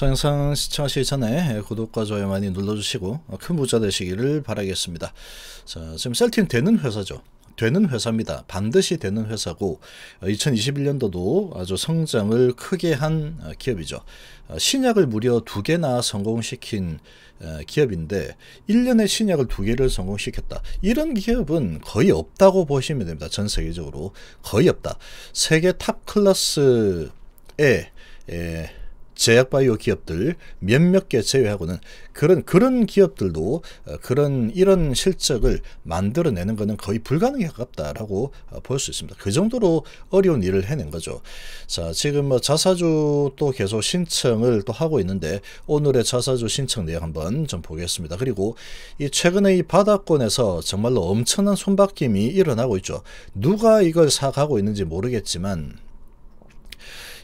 저 영상 시청하시기 전에 구독과 좋아요 많이 눌러주시고 큰 부자 되시기를 바라겠습니다. 자, 지금 셀틴 되는 회사죠. 되는 회사입니다. 반드시 되는 회사고 2021년도도 아주 성장을 크게 한 기업이죠. 신약을 무려 두 개나 성공시킨 기업인데 1년에 신약을 두 개를 성공시켰다. 이런 기업은 거의 없다고 보시면 됩니다. 전 세계적으로 거의 없다. 세계 탑 클래스의 제약바이오 기업들 몇몇 개 제외하고는 그런 그런 기업들도 어, 그런 이런 실적을 만들어내는 것은 거의 불가능에 가깝다라고 어, 볼수 있습니다. 그 정도로 어려운 일을 해낸 거죠. 자 지금 뭐 자사주 또 계속 신청을 또 하고 있는데 오늘의 자사주 신청 내용 한번 좀 보겠습니다. 그리고 이 최근에 이 바닥권에서 정말로 엄청난 손바뀜이 일어나고 있죠. 누가 이걸 사가고 있는지 모르겠지만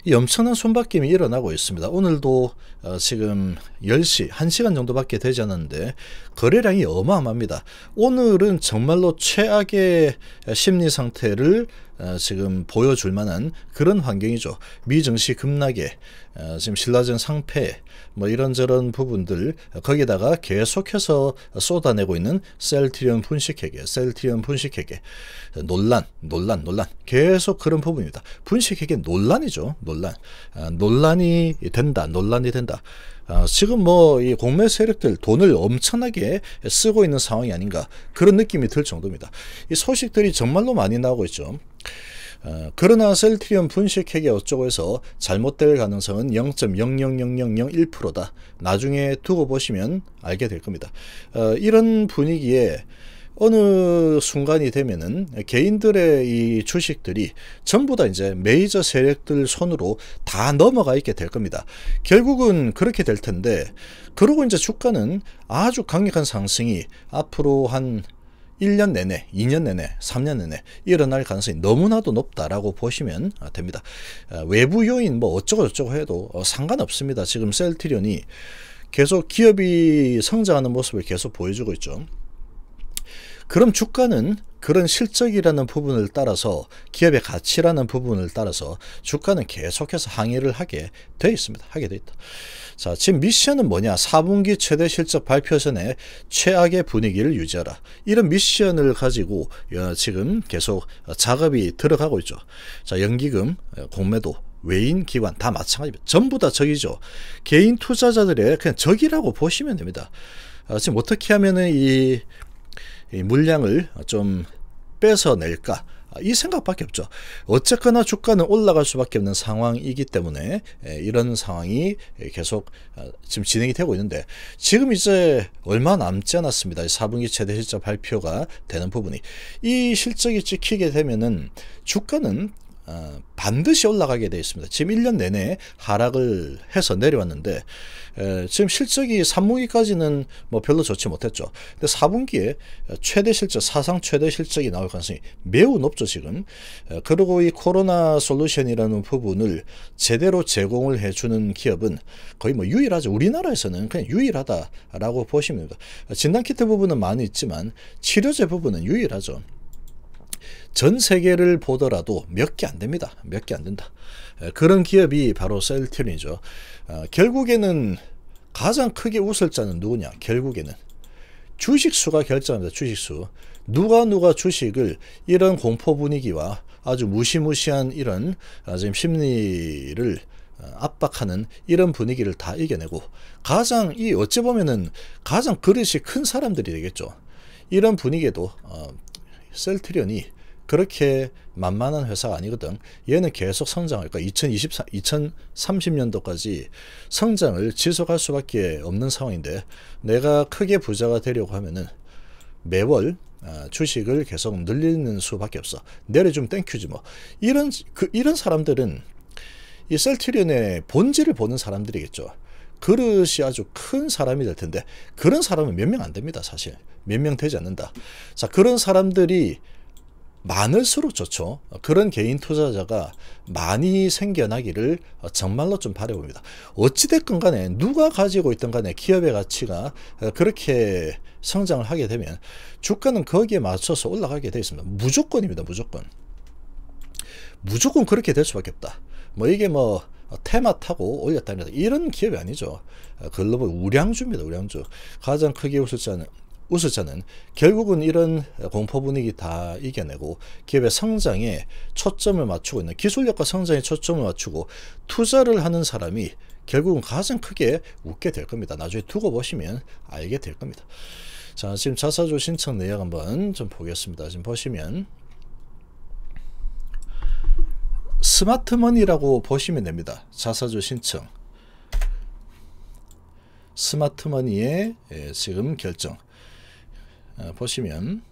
이 엄청난 손바뀜이 일어나고 있습니다. 오늘도 어, 지금 10시, 1시간 정도밖에 되지 않았는데 거래량이 어마어마합니다. 오늘은 정말로 최악의 심리 상태를 어, 지금 보여줄 만한 그런 환경이죠. 미증시 급락에 어, 지금 신라전 상패 뭐 이런저런 부분들 거기다가 계속해서 쏟아내고 있는 셀트리온 분식회계, 셀트리온 분식회계 논란, 논란, 논란 계속 그런 부분입니다. 분식회계 논란이죠. 논란. 아, 논란이 된다. 논란이 된다. 아, 지금 뭐 이 공매 세력들 돈을 엄청나게 쓰고 있는 상황이 아닌가 그런 느낌이 들 정도입니다. 이 소식들이 정말로 많이 나오고 있죠. 어, 그러나 셀트리온 분식회계 어쩌고 해서 잘못될 가능성은 0.00001%다. 나중에 두고 보시면 알게 될 겁니다. 어, 이런 분위기에 어느 순간이 되면은 개인들의 이 주식들이 전부 다 이제 메이저 세력들 손으로 다 넘어가 있게 될 겁니다. 결국은 그렇게 될 텐데, 그러고 이제 주가는 아주 강력한 상승이 앞으로 한 1년 내내, 2년 내내, 3년 내내 일어날 가능성이 너무나도 높다라고 보시면 됩니다. 아, 외부 요인 뭐 어쩌고 저쩌고 해도 어, 상관없습니다. 지금 셀트리온이 계속 기업이 성장하는 모습을 계속 보여주고 있죠. 그럼 주가는 그런 실적이라는 부분을 따라서 기업의 가치라는 부분을 따라서 주가는 계속해서 항해를 하게 돼 있습니다. 하게 돼 있다. 자, 지금 미션은 뭐냐? 4분기 최대 실적 발표 전에 최악의 분위기를 유지하라. 이런 미션을 가지고 어, 지금 계속 작업이 들어가고 있죠. 자, 연기금, 어, 공매도, 외인 기관 다 마찬가지입니다. 전부 다 적이죠. 개인 투자자들의 그냥 적이라고 보시면 됩니다. 어, 지금 어떻게 하면은 이, 이 물량을 좀 뺏어낼까? 이 생각밖에 없죠. 어쨌거나 주가는 올라갈 수밖에 없는 상황이기 때문에 이런 상황이 계속 어, 지금 진행이 되고 있는데 지금 이제 얼마 남지 않았습니다. 4분기 최대 실적 발표가 되는 부분이 이 실적이 찍히게 되면은 주가는 어, 반드시 올라가게 되어 있습니다. 지금 1년 내내 하락을 해서 내려왔는데 에, 지금 실적이 3분기까지는 뭐 별로 좋지 못했죠. 근데 4분기에 최대 실적, 사상 최대 실적이 나올 가능성이 매우 높죠, 지금. 에, 그리고 이 코로나 솔루션이라는 부분을 제대로 제공을 해주는 기업은 거의 뭐 유일하죠. 우리나라에서는 그냥 유일하다라고 보시면 됩니다. 진단 키트 부분은 많이 있지만 치료제 부분은 유일하죠. 전 세계를 보더라도 몇 개 안 됩니다. 몇 개 안 된다. 그런 기업이 바로 셀트린이죠. 어, 결국에는 가장 크게 웃을 자는 누구냐? 결국에는 주식수가 결정합니다. 주식수. 누가 누가 주식을 이런 공포 분위기와 아주 무시무시한 이런 아, 지금 심리를 어, 압박하는 이런 분위기를 다 이겨내고 가장 이 어찌 보면은 가장 그릇이 큰 사람들이 되겠죠. 이런 분위기에도 어, 셀트리온이 그렇게 만만한 회사가 아니거든. 얘는 계속 성장할 거야. 2024, 2030년도까지 성장을 지속할 수밖에 없는 상황인데 내가 크게 부자가 되려고 하면은 매월 아, 주식을 계속 늘리는 수밖에 없어. 내려주면 땡큐지 뭐. 이런 그 이런 사람들은 이 셀트리온의 본질을 보는 사람들이겠죠. 그릇이 아주 큰 사람이 될 텐데 그런 사람은 몇 명 안 됩니다, 사실. 몇 명 되지 않는다. 자, 그런 사람들이 많을수록 좋죠. 그런 개인 투자자가 많이 생겨나기를 정말로 좀 바라봅니다. 어찌됐건 간에 누가 가지고 있던 간에 기업의 가치가 그렇게 성장을 하게 되면 주가는 거기에 맞춰서 올라가게 되어 있습니다. 무조건입니다. 무조건. 무조건 그렇게 될 수밖에 없다. 뭐 이게 뭐 테마 타고 올렸다는 이런 기업이 아니죠. 글로벌 우량주입니다. 우량주. 가장 크게 웃을 자는 우수자는 결국은 이런 공포 분위기 다 이겨내고 기업의 성장에 초점을 맞추고 있는 기술력과 성장에 초점을 맞추고 투자를 하는 사람이 결국은 가장 크게 웃게 될 겁니다. 나중에 두고 보시면 알게 될 겁니다. 자, 지금 자사주 신청 내역 한번 좀 보겠습니다. 지금 보시면 스마트머니라고 보시면 됩니다. 자사주 신청. 스마트머니의 예, 지금 결정. 어, 보시면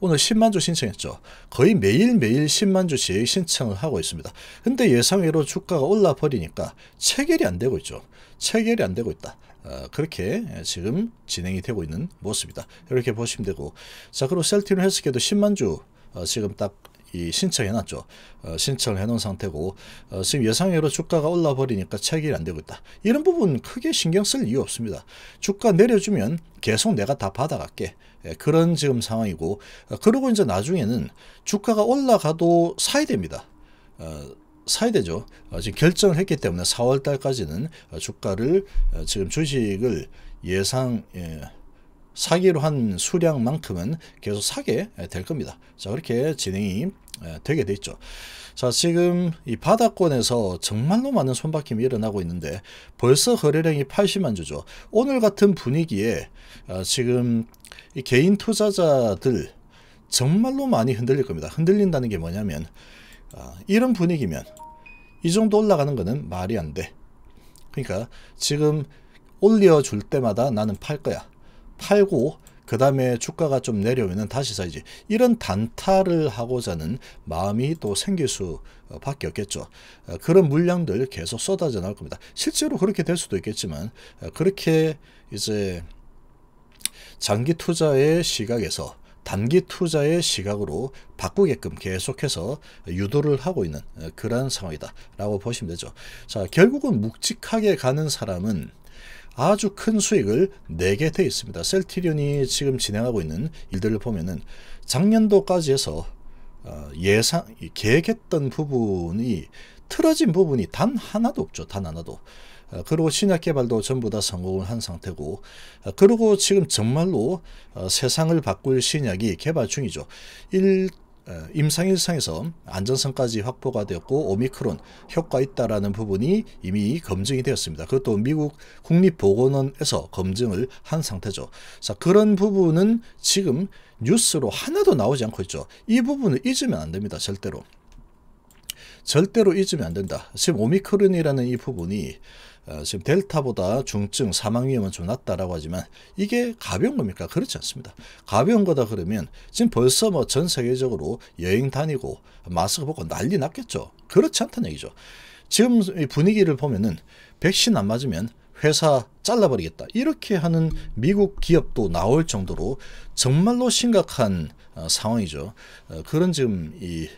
오늘 10만 주 신청했죠. 거의 매일매일 10만 주씩 신청을 하고 있습니다. 근데 예상외로 주가가 올라 버리니까 체결이 안 되고 있죠. 체결이 안 되고 있다. 어, 그렇게 지금 진행이 되고 있는 모습이다. 이렇게 보시면 되고 자 그리고 셀티론 헬스케도 10만 주 어, 지금 딱 이 신청해놨죠. 어, 신청을 해놓은 상태고 어, 지금 예상외로 주가가 올라 버리니까 체결이 안 되고 있다. 이런 부분 크게 신경 쓸 이유 없습니다. 주가 내려주면 계속 내가 다 받아갈게. 예, 그런 지금 상황이고 어, 그리고 이제 나중에는 주가가 올라가도 사야 됩니다. 어, 사야 되죠. 어, 지금 결정을 했기 때문에 4월 달까지는 어, 주가를 어, 지금 주식을 예상 예, 사기로 한 수량만큼은 계속 사게 될 겁니다. 자, 그렇게 진행이 되게 돼 있죠. 자, 지금 이 바닥권에서 정말로 많은 손바뀜이 일어나고 있는데 벌써 거래량이 80만 주죠. 오늘 같은 분위기에 어, 지금 이 개인 투자자들 정말로 많이 흔들릴 겁니다. 흔들린다는 게 뭐냐면 어, 이런 분위기면 이 정도 올라가는 거는 말이 안 돼. 그러니까 지금 올려줄 때마다 나는 팔 거야. 팔고 그 다음에 주가가 좀 내려오면 다시 사야지 이런 단타를 하고자는 마음이 또 생길 수밖에 없겠죠. 어, 그런 물량들 계속 쏟아져 나올 겁니다. 실제로 그렇게 될 수도 있겠지만 어, 그렇게 이제 장기 투자의 시각에서 단기 투자의 시각으로 바꾸게끔 계속해서 유도를 하고 있는 어, 그런 상황이다 라고 보시면 되죠. 자 결국은 묵직하게 가는 사람은 아주 큰 수익을 내게 돼 있습니다. 셀티리온이 지금 진행하고 있는 일들을 보면은 작년도까지 해서 어, 예상 계획했던 부분이 틀어진 부분이 단 하나도 없죠. 단 하나도. 어, 그리고 신약 개발도 전부 다 성공을 한 상태고 어, 그리고 지금 정말로 세상을 바꿀 신약이 개발 중이죠. 일 임상일상에서 안전성까지 확보가 되었고 오미크론 효과 있다라는 부분이 이미 검증이 되었습니다. 그것도 미국 국립보건원에서 검증을 한 상태죠. 자 그런 부분은 지금 뉴스로 하나도 나오지 않고 있죠. 이 부분을 잊으면 안 됩니다. 절대로. 절대로 잊으면 안 된다. 지금 오미크론이라는 이 부분이 어, 지금 델타보다 중증 사망 위험은 좀 낮다라고 하지만 이게 가벼운 겁니까? 그렇지 않습니다. 가벼운 거다 그러면 지금 벌써 뭐 전 세계적으로 여행 다니고 마스크 벗고 난리 났겠죠. 그렇지 않다는 얘기죠. 지금 분위기를 보면은 백신 안 맞으면 회사 잘라버리겠다. 이렇게 하는 미국 기업도 나올 정도로 정말로 심각한 어, 상황이죠. 어, 그런 지금 이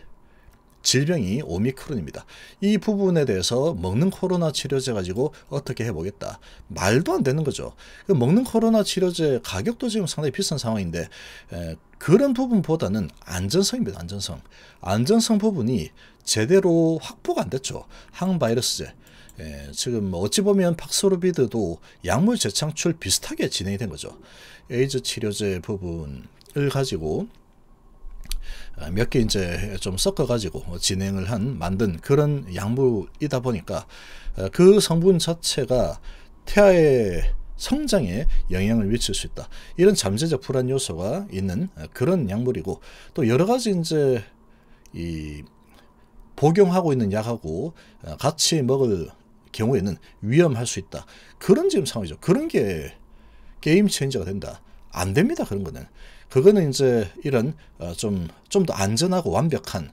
질병이 오미크론입니다. 이 부분에 대해서 먹는 코로나 치료제 가지고 어떻게 해보겠다. 말도 안 되는 거죠. 그 먹는 코로나 치료제 가격도 지금 상당히 비싼 상황인데 에, 그런 부분보다는 안전성입니다. 안전성. 안전성 부분이 제대로 확보가 안 됐죠. 항바이러스제. 예, 지금 뭐 어찌 보면 팍소르비드도 약물 재창출 비슷하게 진행이 된 거죠. 에이즈 치료제 부분을 가지고 아, 몇 개 이제 좀 섞어가지고 진행을 한 만든 그런 약물이다 보니까 어, 그 성분 자체가 태아의 성장에 영향을 미칠 수 있다. 이런 잠재적 불안 요소가 있는 그런 약물이고 또 여러 가지 이제 이 복용하고 있는 약하고 어, 같이 먹을 경우에는 위험할 수 있다. 그런 지금 상황이죠. 그런 게 게임 체인저가 된다. 안 됩니다. 그런 거는. 그거는 이제 이런 어, 좀좀 더 안전하고 완벽한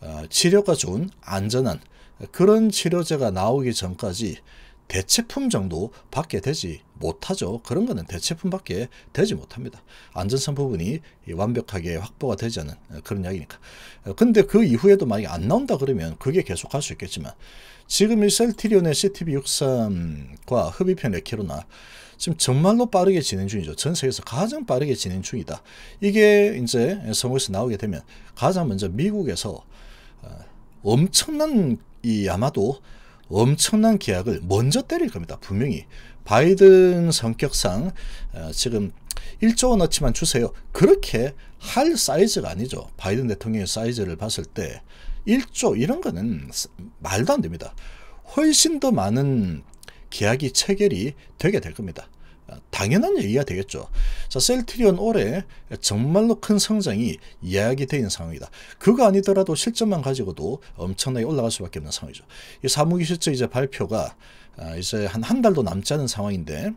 어, 치료가 좋은 안전한 그런 치료제가 나오기 전까지 대체품 정도 받게 되지 못하죠. 그런 거는 대체품 밖에 되지 못합니다. 안전성 부분이 완벽하게 확보가 되지 않은 그런 이야기니까. 근데 그 이후에도 만약에 안 나온다 그러면 그게 계속 할 수 있겠지만 지금 이 셀티리온의 CTB63과 흡입형 레키로나 지금 정말로 빠르게 진행 중이죠. 전 세계에서 가장 빠르게 진행 중이다. 이게 이제 성공에서 나오게 되면 가장 먼저 미국에서 어, 엄청난 이 아마도 엄청난 계약을 먼저 때릴 겁니다. 분명히 바이든 성격상 어, 지금 1조 원어치만 주세요. 그렇게 할 사이즈가 아니죠. 바이든 대통령의 사이즈를 봤을 때 1조 이런 거는 말도 안 됩니다. 훨씬 더 많은 계약이 체결이 되게 될 겁니다. 아, 당연한 얘기가 되겠죠. 자, 셀트리온 올해 정말로 큰 성장이 이야기 되는 상황이다. 그거 아니더라도 실점만 가지고도 엄청나게 올라갈 수밖에 없는 상황이죠. 이 사무기 실적 이제 발표가 아, 이제 한 한 달도 남지 않은 상황인데 아,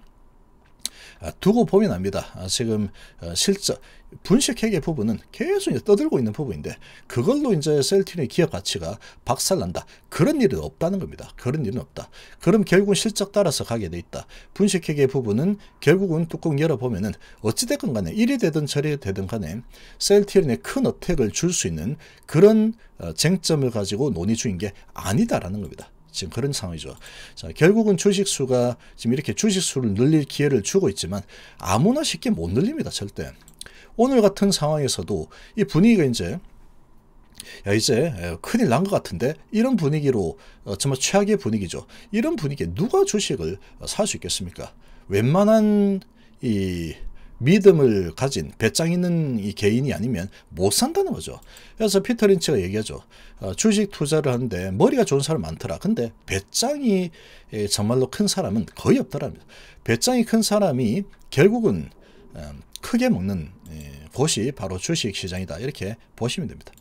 두고 보면 압니다. 아, 지금 어, 실적 분식회계 부분은 계속 떠들고 있는 부분인데 그걸로 이제 셀틴의 기업 가치가 박살난다. 그런 일은 없다는 겁니다. 그런 일은 없다. 그럼 결국은 실적 따라서 가게 돼 있다. 분식회계 부분은 결국은 뚜껑 열어보면은 어찌됐건 간에 일이 되든 저리 되든 간에 셀틴의 큰 어택을 줄 수 있는 그런 어, 쟁점을 가지고 논의 중인 게 아니다라는 겁니다. 지금 그런 상황이죠. 자, 결국은 주식수가 지금 이렇게 주식수를 늘릴 기회를 주고 있지만 아무나 쉽게 못 늘립니다. 절대. 오늘 같은 상황에서도 이 분위기가 이제 야 이제 큰일 난 것 같은데 이런 분위기로 어, 정말 최악의 분위기죠. 이런 분위기에 누가 주식을 살 수 있겠습니까? 웬만한 이 믿음을 가진 배짱 있는 이 개인이 아니면 못 산다는 거죠. 그래서 피터 린치가 얘기하죠. 어, 주식 투자를 하는데 머리가 좋은 사람 많더라. 근데 배짱이 정말로 큰 사람은 거의 없더랍니다. 배짱이 큰 사람이 결국은 어, 크게 먹는 곳이 바로 주식 시장이다. 이렇게 보시면 됩니다.